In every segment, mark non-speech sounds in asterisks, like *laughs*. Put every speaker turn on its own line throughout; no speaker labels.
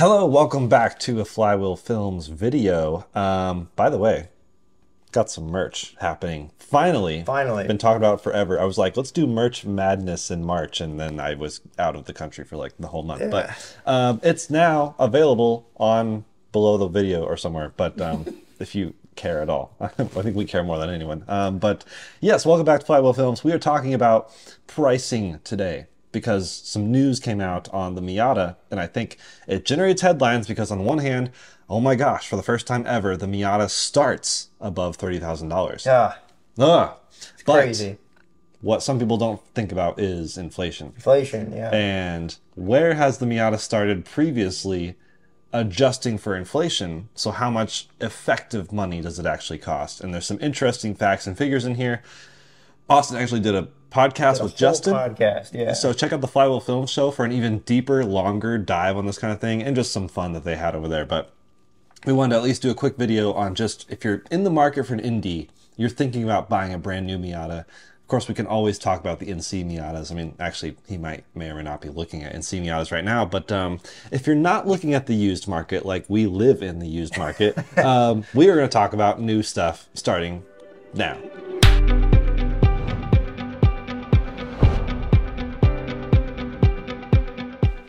Hello, welcome back to a Flywheel Films video. Um, by the way, got some merch happening. Finally.
Finally.
Been talking about it forever. I was like, let's do merch madness in March, and then I was out of the country for like the whole month.
Yeah.
But um, it's now available on below the video or somewhere. But um, *laughs* if you care at all, *laughs* I think we care more than anyone. Um, but yes, welcome back to Flywheel Films. We are talking about pricing today because some news came out on the Miata, and I think it generates headlines because on one hand, oh my gosh, for the first time ever, the Miata starts above thirty thousand dollars.
Yeah,
Ugh. But
crazy.
what some people don't think about is inflation.
Inflation, yeah.
And where has the Miata started previously adjusting for inflation? So how much effective money does it actually cost? And there's some interesting facts and figures in here. Austin actually did a podcast with Justin.
podcast, yeah.
So check out the Flywheel Film Show for an even deeper, longer dive on this kind of thing and just some fun that they had over there. But we wanted to at least do a quick video on just if you're in the market for an ND, you're thinking about buying a brand new Miata. Of course, we can always talk about the NC Miatas. I mean, actually, he might may or may not be looking at NC Miatas right now. But um, if you're not looking at the used market, like we live in the used market, *laughs* um, we are going to talk about new stuff starting now.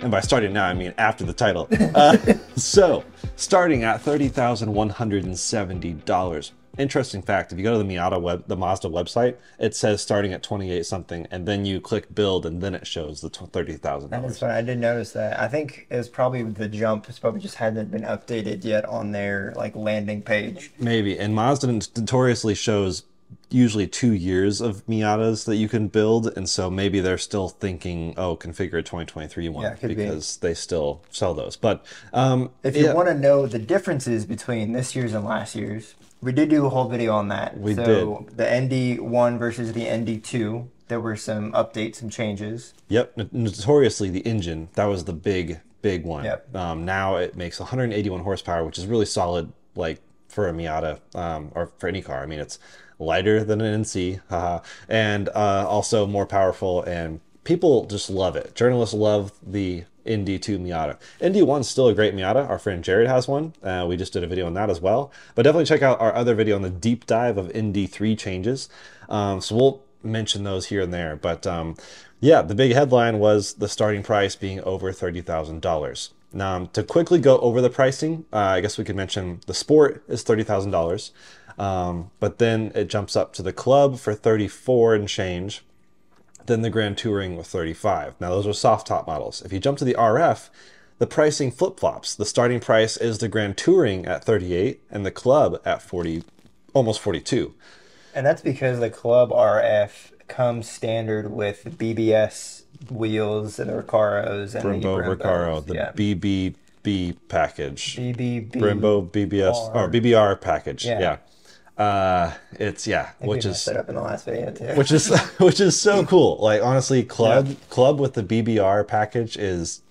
And by starting now, I mean after the title. Uh, *laughs* so, starting at $30,170. Interesting fact, if you go to the Miata web, the Mazda website, it says starting at 28 something, and then you click build, and then it shows the $30,000.
That's funny. I didn't notice that. I think it was probably the jump. It's probably just hadn't been updated yet on their like landing page.
Maybe. And Mazda notoriously shows usually two years of Miatas that you can build, and so maybe they're still thinking, oh, configure a 2023 one
Yeah, could be.
because they still sell those. But um,
If you
yeah,
want to know the differences between this year's and last year's, we did do a whole video on that.
We
so the ND1 versus the ND2, there were some updates and changes.
Yep, notoriously the engine that was the big big one.
Yep.
Um, now it makes 181 horsepower, which is really solid, like for a Miata um, or for any car. I mean, it's lighter than an NC, haha, and uh, also more powerful. And people just love it. Journalists love the ND2 Miata. ND1 is still a great Miata. Our friend Jared has one. Uh, we just did a video on that as well. But definitely check out our other video on the deep dive of ND3 changes. Um, so we'll mention those here and there. But um, yeah, the big headline was the starting price being over $30,000. Now, um, to quickly go over the pricing, uh, I guess we could mention the Sport is $30,000. Um, but then it jumps up to the Club for 34 and change. Then the Grand Touring with 35. Now those are soft top models. If you jump to the RF, the pricing flip flops. The starting price is the Grand Touring at 38 and the Club at 40, almost 42.
And that's because the Club RF comes standard with BBS wheels and the Recaros and
Brembo
the
Recaro, the
yeah.
BBB package.
BBB.
Brembo BBS or BBR package. Yeah.
Yeah.
Uh, it's yeah, which is
it up in the last video too. *laughs*
which is *laughs* which is so cool. Like honestly, club club with the BBR package is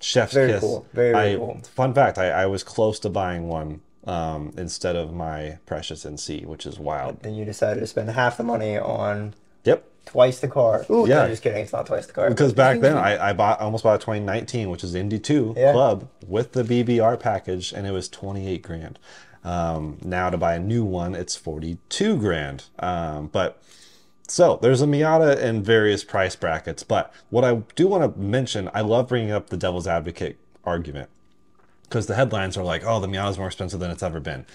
chef's
Very
kiss.
cool. Very, very
I,
cool.
Fun fact: I, I was close to buying one um, instead of my precious NC, which is wild.
then you decided to spend half the money on
Yep.
Twice the car. Ooh,
Yeah.
no, just kidding. It's not twice the car.
Because back then I, I bought almost bought a 2019, which is the ND2
Yeah.
Club with the BBR package, and it was 28 grand. Um, now to buy a new one, it's 42 grand. Um, but so there's a Miata in various price brackets. But what I do want to mention, I love bringing up the devil's advocate argument because the headlines are like, "Oh, the Miata is more expensive than it's ever been."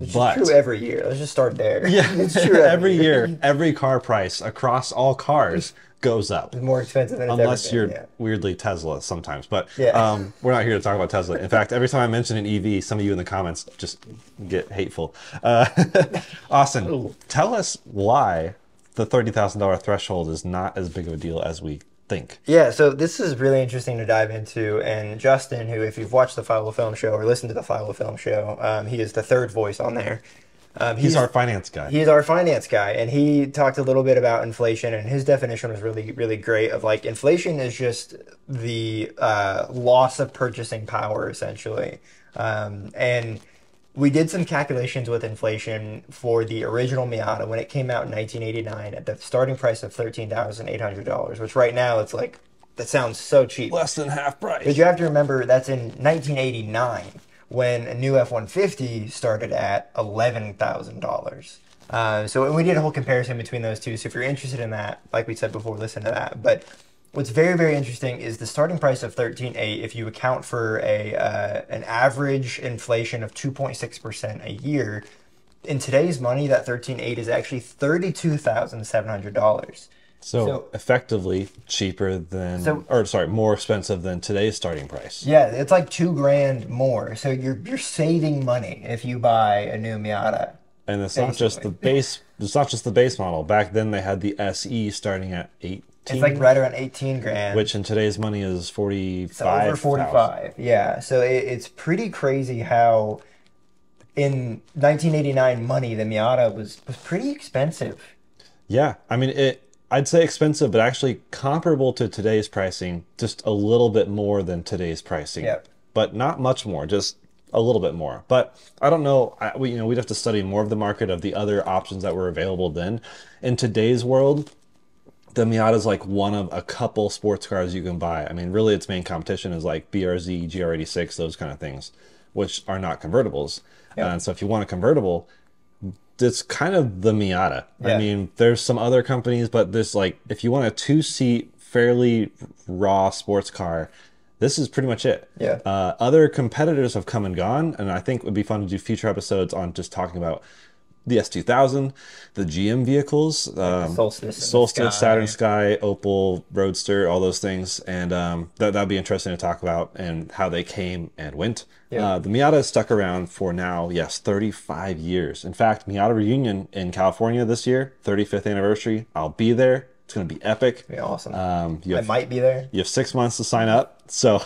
It's
but
true every year. Let's just start there.
yeah, *laughs*
it's true *laughs*
every year, every car price across all cars goes up
It's more expensive than it's
unless
ever
you're
yeah.
weirdly Tesla sometimes. But
Yeah.
um, we're not here to talk about Tesla. In fact, every time I mention an EV, some of you in the comments just get hateful. Uh, *laughs* Austin, tell us why the thirty thousand dollar threshold is not as big of a deal as we think.
Yeah, so this is really interesting to dive into. And Justin, who, if you've watched the Flywheel Film Show or listened to the Flywheel Film Show, um, he is the third voice on there. Um,
He's our finance guy.
He's our finance guy, and he talked a little bit about inflation, and his definition was really, really great. Of like, inflation is just the uh, loss of purchasing power, essentially. Um, and we did some calculations with inflation for the original Miata when it came out in 1989 at the starting price of thirteen thousand eight hundred dollars, which right now it's like that sounds so cheap.
Less than half price.
But you have to remember that's in 1989 when a new F-150 started at $11,000. Uh, so we did a whole comparison between those two. So if you're interested in that, like we said before, listen to that. But what's very very interesting is the starting price of 13.8 if you account for a uh, an average inflation of 2.6 percent a year. In today's money, that 13.8 is actually $32,700.
So,
So-
effectively cheaper than,
So-
or sorry, more expensive than today's starting price.
Yeah, it's like two grand more. So you're you're saving money if you buy a new Miata.
And it's not just the base. It's not just the base model. Back then they had the SE starting at eighteen,
It's like right around 18 grand.
which in today's money is forty
It's over
five.
45. Yeah. So it, it's pretty crazy how in 1989 money the Miata was was pretty expensive.
Yeah, I mean it. I'd say expensive, but actually comparable to today's pricing, just a little bit more than today's pricing.
Yep.
But not much more, just a little bit more. But I don't know. I, we, you know, we'd have to study more of the market of the other options that were available then. In today's world, the Miata is like one of a couple sports cars you can buy. I mean, really, its main competition is like BRZ, GR86, those kind of things, which are not convertibles. And so, if you want a convertible, it's kind of the Miata.
Yeah.
I mean, there's some other companies, but this like if you want a two seat, fairly raw sports car, this is pretty much it.
Yeah.
Uh, other competitors have come and gone, and I think it would be fun to do future episodes on just talking about the S2000, the GM vehicles, um,
Solstice.
Saturn Sky, Opel, Roadster, all those things, and um, that that'd be interesting to talk about and how they came and went.
Yeah.
Uh, the Miata has stuck around for now, yes, 35 years. In fact, Miata reunion in California this year, 35th anniversary. I'll be there. It's going to be epic.
Be awesome.
Um, you
I might be there.
you have six months to sign up. So,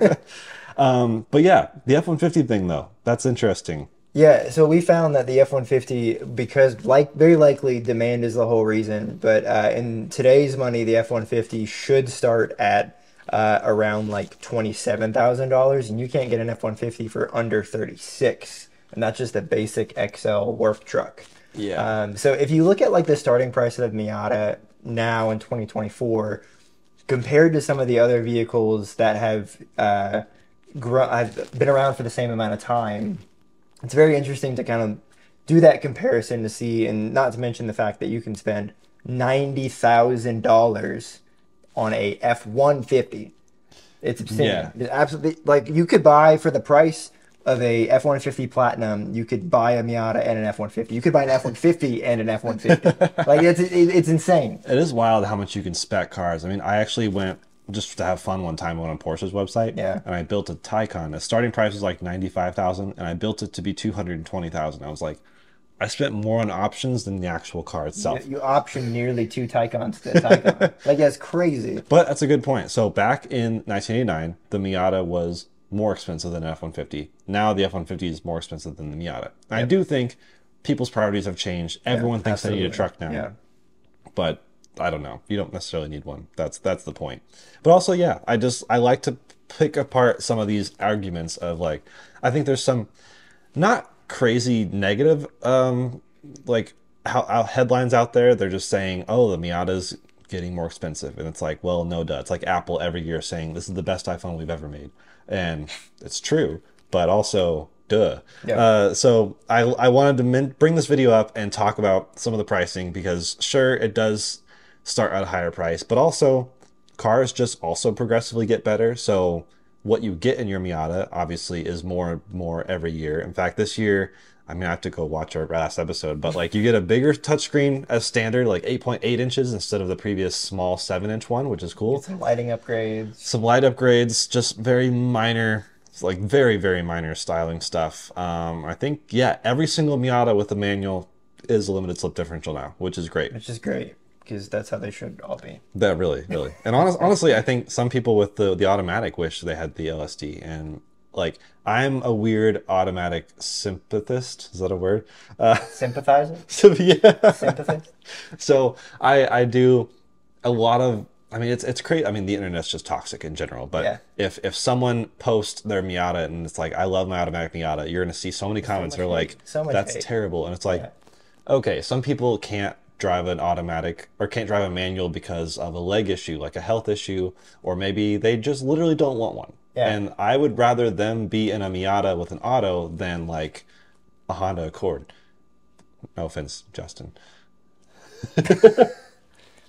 *laughs* um, but yeah, the F one fifty thing though, that's interesting.
Yeah, so we found that the F-150, because like very likely demand is the whole reason, but uh, in today's money, the F-150 should start at uh, around like twenty-seven thousand dollars, and you can't get an F-150 for under thirty-six, and that's just a basic XL work truck.
Yeah.
Um, so if you look at like the starting price of the Miata now in 2024, compared to some of the other vehicles that have uh, gr- have been around for the same amount of time, it's very interesting to kind of do that comparison to see, and not to mention the fact that you can spend ninety thousand dollars on a F one fifty. It's obscene.
Yeah.
It's absolutely like you could buy for the price of a F one fifty Platinum. You could buy a Miata and an F one fifty. You could buy an F one fifty *laughs* and an F one fifty. Like it's it, it's insane.
It is wild how much you can spec cars. I mean, I actually went just to have fun one time. I went on Porsche's website,
Yeah.
and I built a Taycan. The starting price was like ninety five thousand, and I built it to be two hundred and twenty thousand. I was like, I spent more on options than the actual car itself.
You option nearly two Taycans to Taycan. *laughs* like that's crazy.
But that's a good point. So back in 1989, the Miata was more expensive than an F-150. Now the F-150 is more expensive than the Miata. I do think people's priorities have changed. Everyone thinks they need a truck now.
Yeah.
But I don't know. You don't necessarily need one. That's that's the point. But also, yeah, I just I like to pick apart some of these arguments of like I think there's some not crazy negative um like how, how headlines out there they're just saying oh the miata's getting more expensive and it's like well no duh it's like apple every year saying this is the best iphone we've ever made and it's true but also duh
Yeah.
uh, so i i wanted to min- bring this video up and talk about some of the pricing because sure it does start at a higher price but also cars just also progressively get better. So what you get in your Miata obviously is more and more every year. In fact, this year, I mean, I have to go watch our last episode, but like you get a bigger touchscreen as standard, like 8.8 inches instead of the previous small 7 inch one, which is cool.
Some lighting upgrades.
Some light upgrades, just very minor, like very, very minor styling stuff. Um, I think, yeah, every single Miata with a manual is a limited slip differential now, which is great.
Which is great because that's how they should all be.
That really, really, and honest, *laughs* honestly, I think some people with the the automatic wish they had the LSD, and like I'm a weird automatic sympathist. Is that a word? Uh,
Sympathizer? *laughs*
so yeah,
Sympathy? *laughs*
so I I do a lot of. I mean, it's it's crazy. I mean, the internet's just toxic in general. But
Yeah.
if if someone posts their Miata and it's like, I love my automatic Miata, you're gonna see so many comments that are
much
like.
So
that's
hate.
terrible, and it's like,
Yeah.
okay, some people can't drive an automatic or can't drive a manual because of a leg issue, like a health issue, or maybe they just literally don't want one.
Yeah.
And I would rather them be in a Miata with an auto than like a Honda Accord. No offense, Justin. *laughs*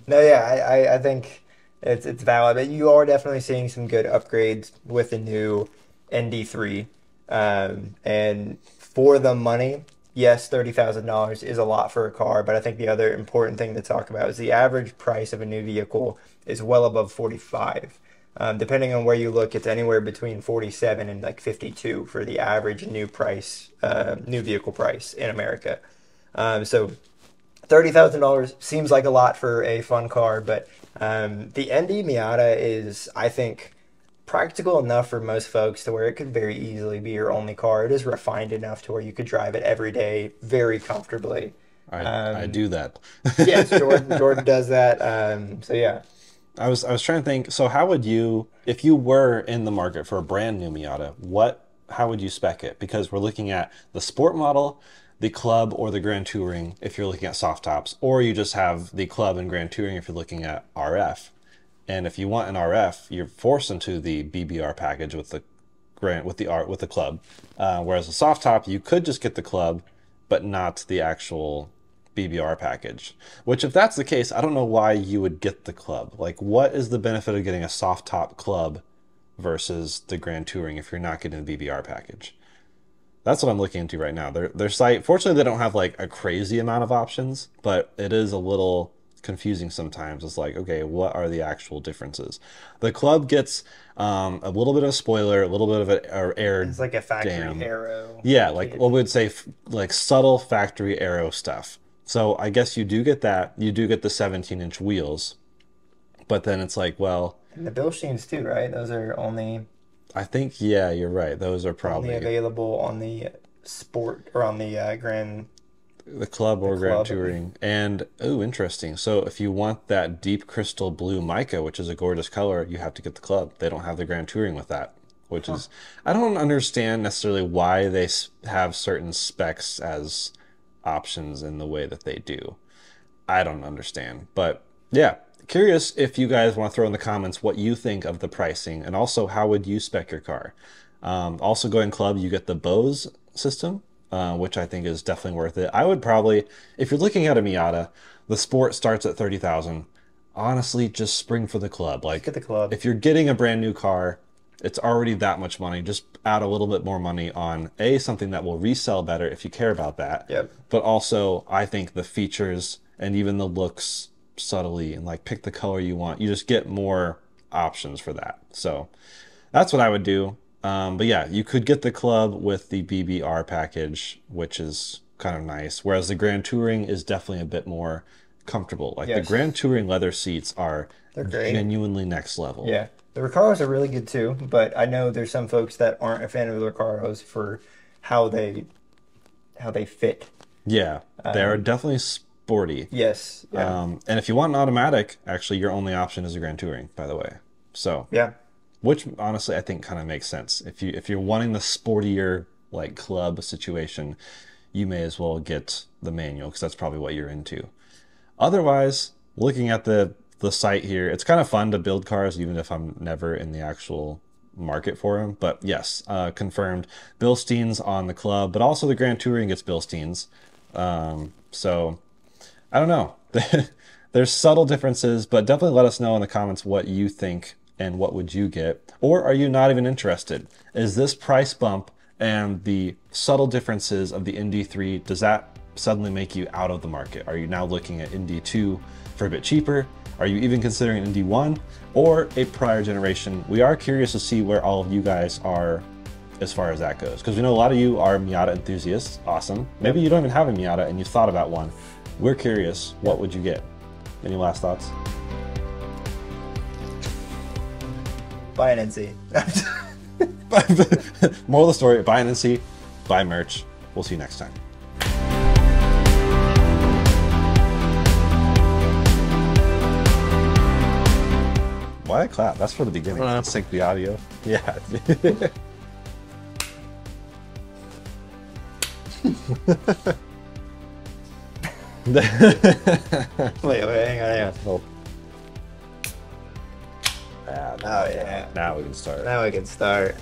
No, yeah, I, I, I think it's it's valid, but you are definitely seeing some good upgrades with the new ND3. Um, and for the money, yes, thirty thousand dollars is a lot for a car, but I think the other important thing to talk about is the average price of a new vehicle is well above forty five. Um, depending on where you look, it's anywhere between forty seven and like fifty two for the average new price, uh, new vehicle price in America. Um, so thirty thousand dollars seems like a lot for a fun car, but um, the ND Miata is, I think, practical enough for most folks to where it could very easily be your only car. It is refined enough to where you could drive it every day very comfortably.
I,
Um,
I do that. *laughs*
Yes, Jordan, *laughs* Jordan does that. Um, so yeah,
I was I was trying to think. So how would you, if you were in the market for a brand new Miata, what how would you spec it? Because we're looking at the sport model, the club, or the Grand Touring. If you're looking at soft tops, or you just have the club and Grand Touring if you're looking at RF. And if you want an RF, you're forced into the BBR package with the Grand with the art with the club. Uh, whereas a soft top, you could just get the club, but not the actual BBR package. Which, if that's the case, I don't know why you would get the club. Like, what is the benefit of getting a soft top club versus the Grand Touring if you're not getting the BBR package? That's what I'm looking into right now. Their their site, fortunately, they don't have like a crazy amount of options, but it is a little confusing sometimes. It's like, okay, what are the actual differences? The club gets um, a little bit of a spoiler, a little bit of an air
it's like a factory
Damn.
aero.
yeah, like what we would say, f- like subtle factory aero stuff. So I guess you do get that. You do get the 17 inch wheels, but then it's like, well,
And the Bilsteins too, right? Those are only
I think yeah, you're right. Those are
only
probably
available on the sport or on the uh, Grand.
The club or
The
Grand. Touring. And oh, interesting. So if you want that deep crystal blue mica, which is a gorgeous color, you have to get the club. They don't have the Grand Touring with that, which is I don't understand necessarily why they have certain specs as options in the way that they do. I don't understand. But yeah, curious if you guys want to throw in the comments what you think of the pricing and also how would you spec your car. Um, also, going club, you get the Bose system, uh, which I think is definitely worth it. I would probably, if you're looking at a Miata, the Sport starts at thirty thousand. Honestly, just spring for the club. Like
Get the club.
if you're getting a brand new car, it's already that much money. Just add a little bit more money on a something that will resell better if you care about that.
Yep.
But also, I think the features and even the looks subtly and like pick the color you want. You just get more options for that. So that's what I would do. Um, but yeah, you could get the club with the BBR package, which is kind of nice. Whereas the Grand Touring is definitely a bit more comfortable. Like
Yes.
the Grand Touring leather seats are
They're great.
genuinely next level.
Yeah. The Recaros are really good too, but I know there's some folks that aren't a fan of the Recaros for how they how they fit.
Yeah, they are definitely sporty.
Yes. Yeah.
Um, and if you want an automatic, actually, your only option is a Grand Touring, by the way. So,
yeah.
Which honestly I think kind of makes sense. If you if you're wanting the sportier like club situation, you may as well get the manual because that's probably what you're into. Otherwise, looking at the the site here, it's kind of fun to build cars, even if I'm never in the actual market for them. But yes, uh, confirmed. Bilsteins on the club, but also the Grand Touring gets Bilsteins. Um, so I don't know. *laughs* There's subtle differences, but definitely let us know in the comments what you think and what would you get. Or are you not even interested? Is this price bump and the subtle differences of the ND3, does that suddenly make you out of the market? Are you now looking at ND2 for a bit cheaper? Are you even considering ND1 or a prior generation? We are curious to see where all of you guys are as far as that goes. Because we know a lot of you are Miata enthusiasts. Awesome. Maybe you don't even have a Miata and you've thought about one. We're curious, what would you get? Any last thoughts?
Buy an NC. *laughs* *laughs*
Moral of the story, buy an NC, buy merch. We'll see you next time. Why I clap? That's for the beginning.
Uh.
Sync the audio. *laughs* Yeah.
Wait, wait, hang on, hang on.
Oh. Ah,
Oh yeah.
Now we can start.
Now we can start.